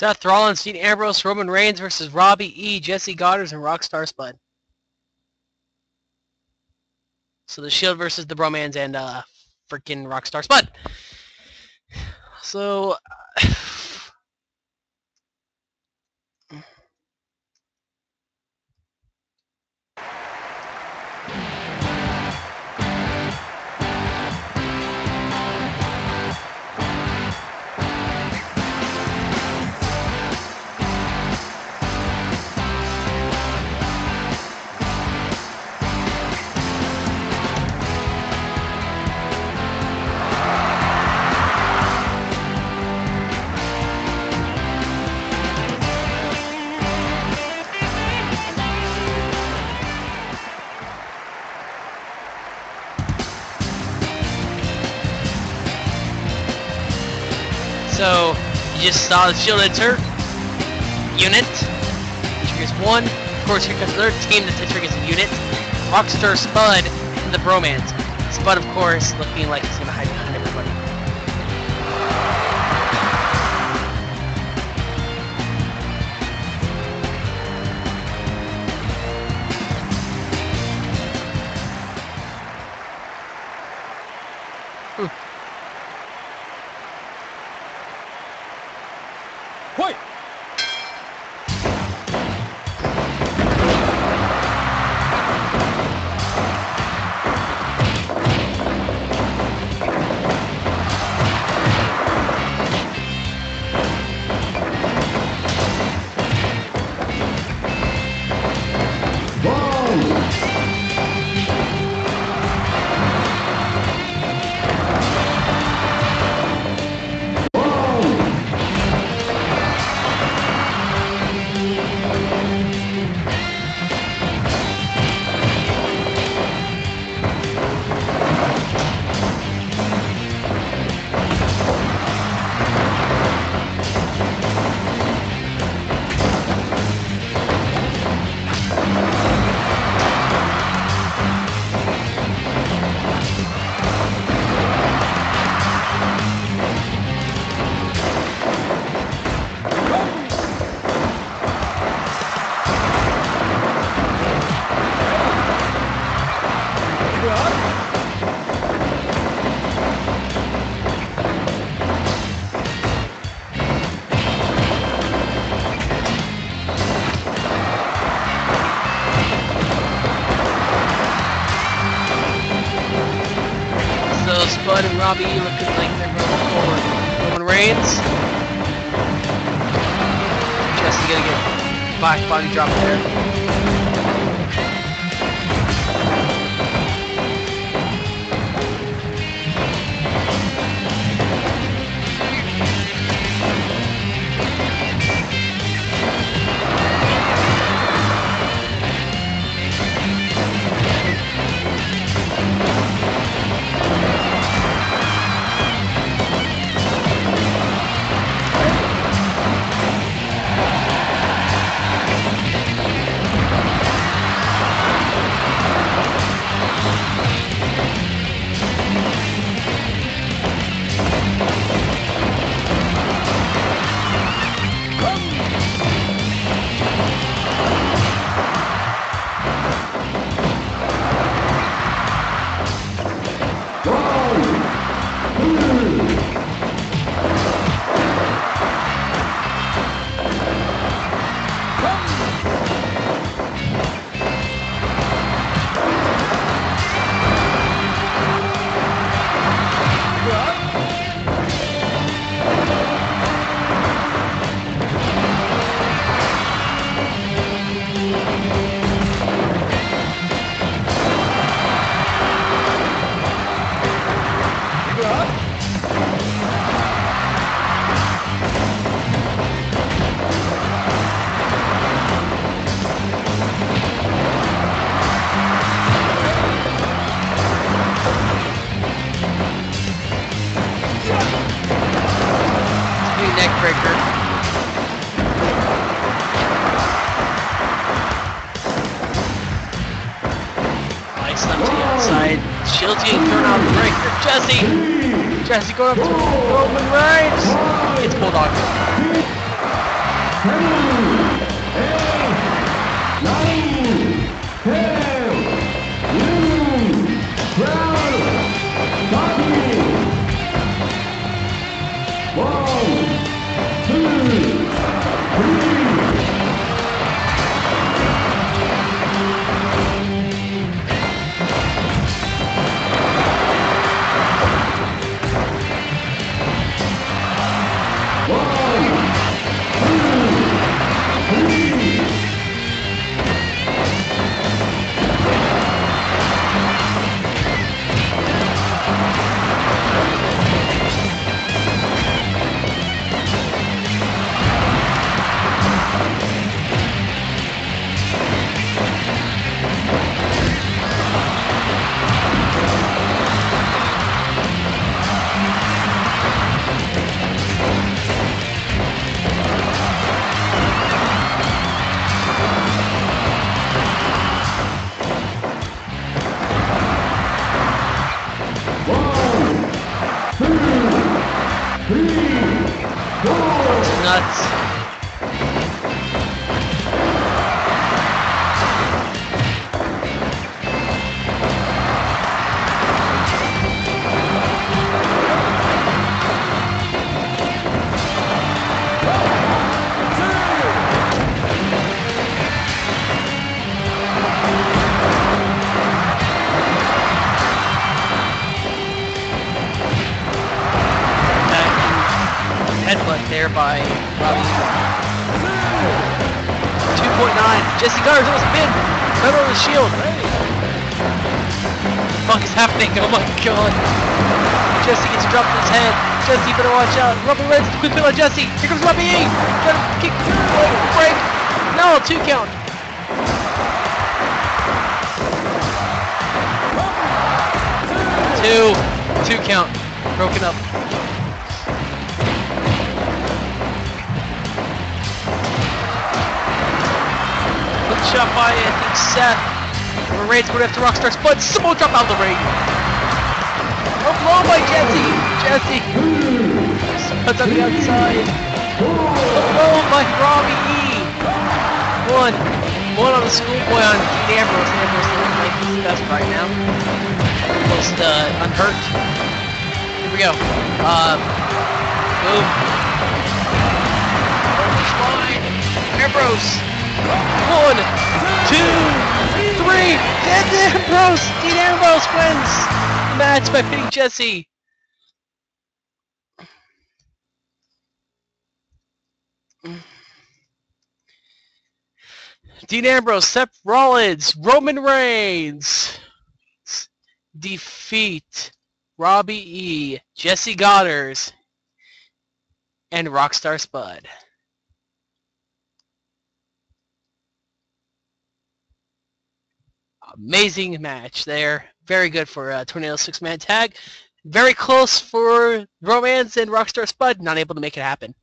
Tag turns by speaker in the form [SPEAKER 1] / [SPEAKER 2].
[SPEAKER 1] Seth Rollins, Dean Ambrose, Roman Reigns versus Robbie E, Jesse Godderz, and Rockstar Spud. So the Shield versus the Bromans and uh, freaking Rockstar Spud. So. So you just saw the Shield enter unit. Triggers one. Of course, here comes another team that triggers a unit. Rockstar Spud and the Bromans. Spud, of course, looking like he's gonna hide So Spud and Robbie looking like they're going forward. Roman Reigns. Jesse gonna get back body drop there. Shields getting thrown out of the breaker. Jesse! Jesse going up to Roman Reigns! It's Bulldog. There by Robbie. 2.9. Jesse Garza spin. Right over the shield. Fuck is happening? Oh my god. Jesse gets dropped his head. Jesse better watch out. Robbie Reds quick pin on Jesse. Here comes Robbie E. Him kick break. No, two count. Two. Two count. Broken up. Shot by, I think, Seth. Reigns going after Rockstar Spud. Samoan drop out of the ring. Oh, blown by Jesse. Jesse. Spud's on the outside. Oh, by Robbie E. One. One on the schoolboy on Dean Ambrose. Ambrose looking like he's the best right now. Almost uh, unhurt. Here we go. Uh, boom. Ambrose. One, two, three. Dean Ambrose. Dean Ambrose wins the match by pinning Jesse. Dean Ambrose, Seth Rollins, Roman Reigns defeat Robbie E, Jesse Godderz, and Rockstar Spud. Amazing match there. Very good for a Tornado six-man tag. Very close for Romance and Rockstar Spud. Not able to make it happen.